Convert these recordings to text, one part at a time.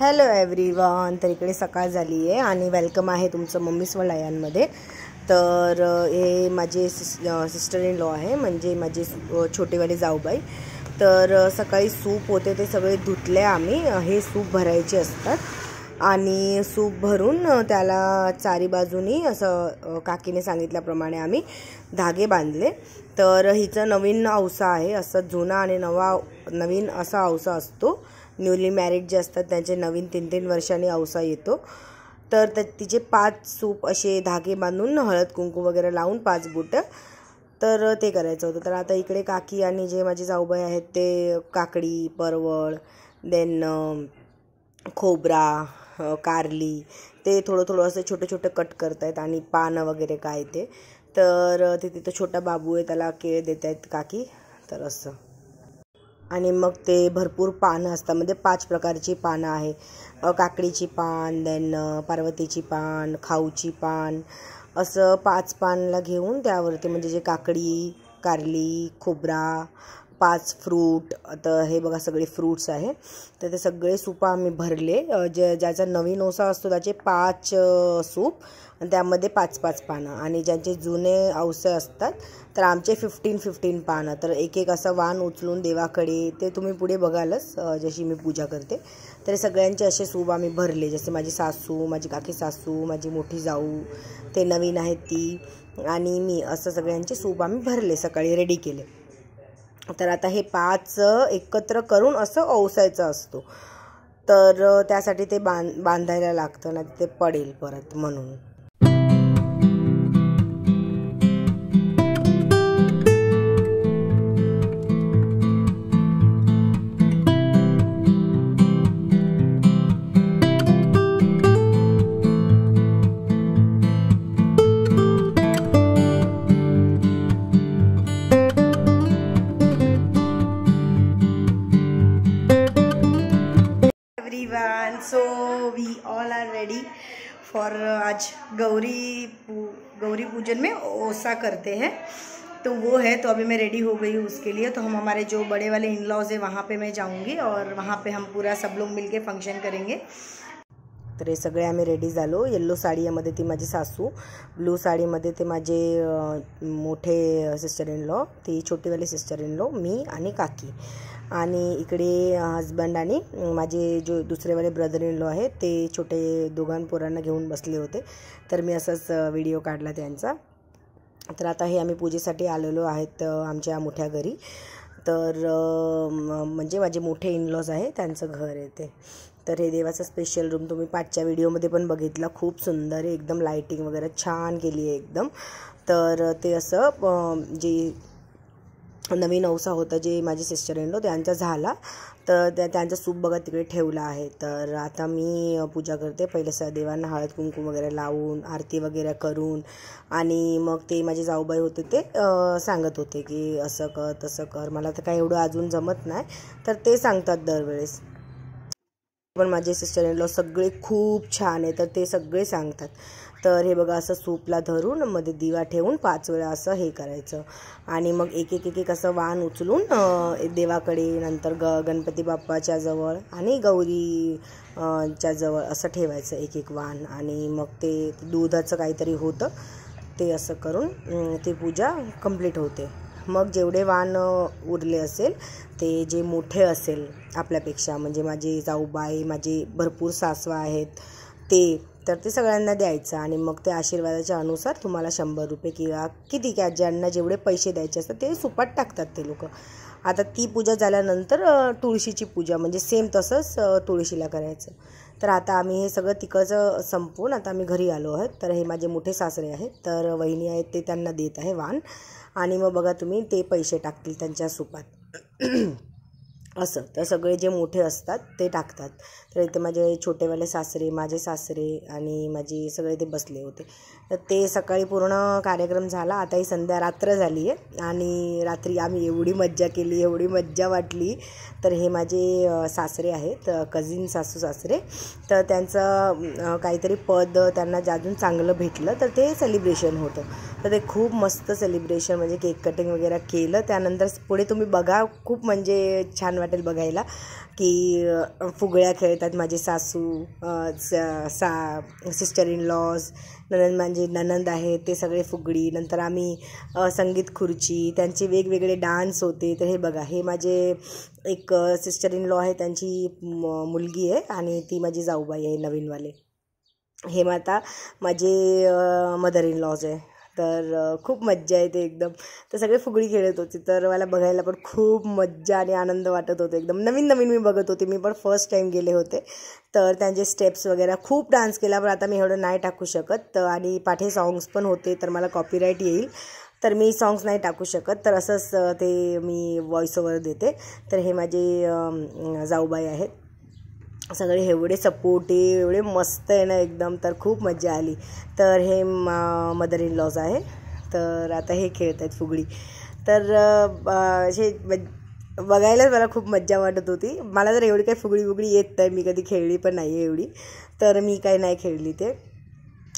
Hello everyone तर इकडे सकाळ झाली आहे आणि वेलकम आहे तुमचं मम्मीस वळायांमध्ये तर हे माझे सिस सिस्टर इन लॉ आहे म्हणजे माझे छोटेवाले जाऊबाई. तर सकाळी सूप होते ते सगळे धुतले आम्ही. हे सूप भरायचे असतात. आणि सूप भरून त्याला चारी बाजूनी असं काकीने सांगितल्याप्रमाणे आम्ही धागे बांधले. तर हिचं नवीन औसा आहे असं जुना आणि नवा नवीन असा औसा असतो. न्यूली मॅरिड जे असतात त्यांचे नवीन तीन तीन वर्षांनी औसा येतो. तर त्या तिचे पाच सूप असे धागे बांधून हळद कुंकू वगैरे लावून पाच बुटं. तर ते करायचं होतं. तर आता इकडे काकी आणि जे माझे जाऊबाई आहेत ते काकडी परवळ देन खोबरा कारली ते थोडं थोडं असं छोटे छोटे कट करत आहेत आणि पानं वगैरे काय ते. तर तिथे ते तिथं छोटा बाबू आहे त्याला केळ देत आहेत काकी. तर असं. आणि मग ते भरपूर पानं असतात. म्हणजे पाच प्रकारची पानं आहे. काकडीची पान देन पार्वतीची पान खाऊची पान. असं पाच पानला घेऊन त्यावरती म्हणजे जे काकडी कारली खोबरा पाच फ्रूट तर हे बघा सगळे फ्रूट्स आहे. तर ते सगळे सूप आम्ही भरले. जे ज्याचा नवीन ओसा असतो त्याचे पाच सूप आणि त्यामध्ये पाच पाच पानं. आणि ज्यांचे जुने औसे असतात तर आमचे फिफ्टीन फिफ्टीन पानं. तर एक एक असं वाण उचलून देवाकडे ते तुम्ही पुढे बघालच जशी मी पूजा करते. तर सगळ्यांचे असे सूप आम्ही भरले. जसे माझी सासू माझी काकी सासू माझी मोठी जाऊ ते नवीन आहेत ती. आणि मी असं सगळ्यांचे सूप आम्ही भरले सकाळी रेडी केले. तर आता हे पाच एकत्र करून असं ओसायचं असतो. तर त्यासाठी ते बांध बांधायला लागतं ना ते पडेल परत म्हणून. We all are ready for आज गौरी पू, गौरी पूजन में ओसा करते हैं। तो वो है तो अभी मैं रेडी हो गई हूँ उसके लिए। तो हम हमारे जो बड़े वाले इन लॉज है वहाँ पे मैं जाऊँगी और वहाँ पे हम पूरा सब लोग मिलके फ़ंक्शन करेंगे। तर हे सगळे आम्ही रेडी झालो. येल्लो साडीमध्ये ती माझी सासू ब्लू साडीमध्ये ते माझे अ, मोठे सिस्टर इन लॉ ती छोटीवाली सिस्टर इन लॉ मी आणि काकी. आणि इकडे हजबंड आणि माझे जो दुसरेवाले ब्रदर इन लॉ आहे ते छोटे दोघां पोरांना घेऊन बसले होते. तर मी असाच व्हिडिओ काढला त्यांचा. तर आता हे आम्ही पूजेसाठी आलेलो आहेत आमच्या मोठ्या घरी. तर म्हणजे माझे मोठे इनलॉज आहे त्यांचं घर आहे ते. तर हे देवाचं स्पेशल रूम तुम्ही पाचच्या व्हिडिओमध्ये पण बघितला. खूप सुंदर आहे. एकदम लाईटिंग वगैरे छान केली आहे एकदम. तर ते असं जे नवीन औसा होता जे माझे सिस्टर इंडो त्यांचा झाला. तर त्या त्यांचा सूप बघा तिकडे ठेवला आहे. तर आता मी पूजा करते. पहिले स देवांना हळद कुंकू वगैरे लावून आरती वगैरे करून आणि मग ते माझे जाऊबाई होते ते सांगत होते की असं कर तसं कर. मला तर काही एवढं अजून जमत नाही. तर ते सांगतात दरवेळेस. पण माझे सिस्टर इन लॉ सगळे खूप छान आहे तर ते सगळे सांगतात. तर हे बघा असं सूपला धरून मध्ये दिवा ठेवून पाच वेळा असं हे करायचं. आणि मग एक एक एक एक असं वाण उचलून देवाकडे नंतर ग गणपती बाप्पाच्या जवळ आणि गौरी च्या जवळ असं ठेवायचं एक एक वाण. आणि मग ते दुधाचं काहीतरी होतं ते असं करून ती पूजा कंप्लीट होते. मग जेवढे वाण उरले असेल ते जे मोठे असेल आपल्यापेक्षा म्हणजे माझे जाऊबाई माझे भरपूर सासवा आहेत ते तर ते सगळ्यांना द्यायचं आणि मग ते आशीर्वादाच्या अनुसार तुम्हाला शंभर रुपये किंवा किती काय ज्यांना जेवढे पैसे द्यायचे असतात ते सुपात टाकतात ते लोक. आता ती पूजा झाल्यानंतर तुळशीची पूजा म्हणजे सेम तसंच तुळशीला करायचं. तर आता आम्ही हे सगळं तिकडचं संपवून आता आम्ही घरी आलो आहोत. तर हे माझे मोठे सासरे आहेत तर वहिनी आहेत ते त्यांना देत आहे वाण. आणि मग बघा तुम्ही ते पैसे टाकतील त्यांच्या सुपात. असं. तर सगळे जे मोठे असतात ते टाकतात. तर इथे माझे छोटेवाले सासरे माझे सासरे आणि माझे सगळे ते बसले होते. तर ते सकाळी पूर्ण कार्यक्रम झाला. आता ही संध्या रात्र झाली आहे. आणि रात्री आम्ही एवढी मज्जा केली एवढी मज्जा वाटली. तर हे माझे सासरे आहेत कझिन सासू सासरे. तर त्यांचं काहीतरी पद त्यांना अजून चांगलं भेटलं तर ते सेलिब्रेशन होतं. तर ते खूप मस्त सेलिब्रेशन म्हणजे केक कटिंग वगैरे केलं. त्यानंतर पुढे तुम्ही बघा खूप म्हणजे छान वाटेल बघायला की फुगड्या खेळतात माझे सासू सा सिस्टर इन लॉज ननंद म्हणजे ननंद आहे ते सगळे फुगडी नंतर आम्ही संगीत खुर्ची त्यांचे वेगवेगळे डान्स होते. तर हे बघा हे माझे एक सिस्टर इन लॉ आहे त्यांची मुलगी आहे आणि ती माझी जाऊबाई आहे नवीनवाले. हे माता माझे मदर इन लॉज आहे. तर खूप मज्जा येते एकदम. तर सगळे फुगडी खेळत होते तर मला बघायला पण खूप मज्जा आणि आनंद वाटत होतो एकदम. नवीन नवीन मी बघत होते मी पण फर्स्ट टाईम गेले होते. तर त्यांचे स्टेप्स वगैरे खूप डान्स केला पण आता मी एवढं नाही टाकू शकत. आणि पाठे सॉंग्स पण होते तर मला कॉपीराईट येईल. तर मी सॉंग्स नाही टाकू शकत. तर असंच ते मी व्हॉइस ओवर देते. तर हे माझे जाऊबाई आहेत. सगळे एवढे सपोर्टिव्ह एवढे मस्त आहे ना एकदम. तर खूप मजा आली. तर हे मा मदर इन लॉज आहे. तर आता हे खेळत आहेत फुगडी. तर असे बघायलाच मला खूप मज्जा वाटत होती. मला जर एवढी काही फुगडी फुगडी येत नाही मी कधी खेळली पण नाही आहे एवढी. तर मी काही नाही खेळली ते.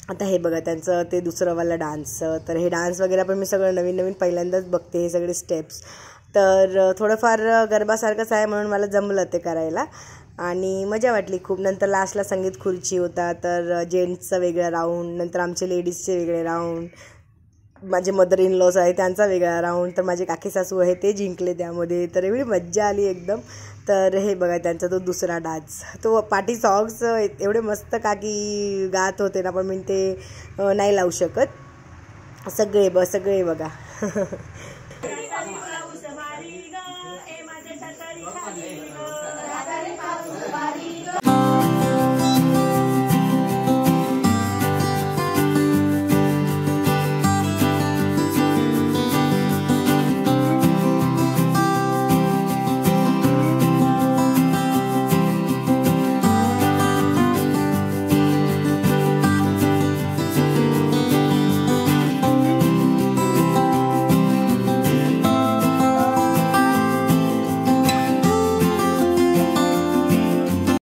आता हे बघा त्यांचं ते दुसरंवाला डान्स तर हे डान्स वगैरे पण मी सगळं नवीन नवीन पहिल्यांदाच बघते हे सगळे स्टेप्स तर थोडंफार गरबासारखंच आहे म्हणून मला जमलं ते करायला. आणि मजा वाटली खूप. नंतर लास्टला संगीत खुर्ची होता तर जेंट्सचा वेगळा राऊंड नंतर आमचे लेडीजचे वेगळे राऊंड माझे मदर इन लॉस आहे त्यांचा वेगळा राऊंड तर माझे काकी सासू आहे ते जिंकले त्यामध्ये. तर एवढी मज्जा आली एकदम. तर हे बघा त्यांचा तो दुसरा डान्स तो पाठी सॉंग्स एवढे मस्त काकी गात होते ना पण मी ते नाही लावू शकत. सगळे ब सगळे बघा.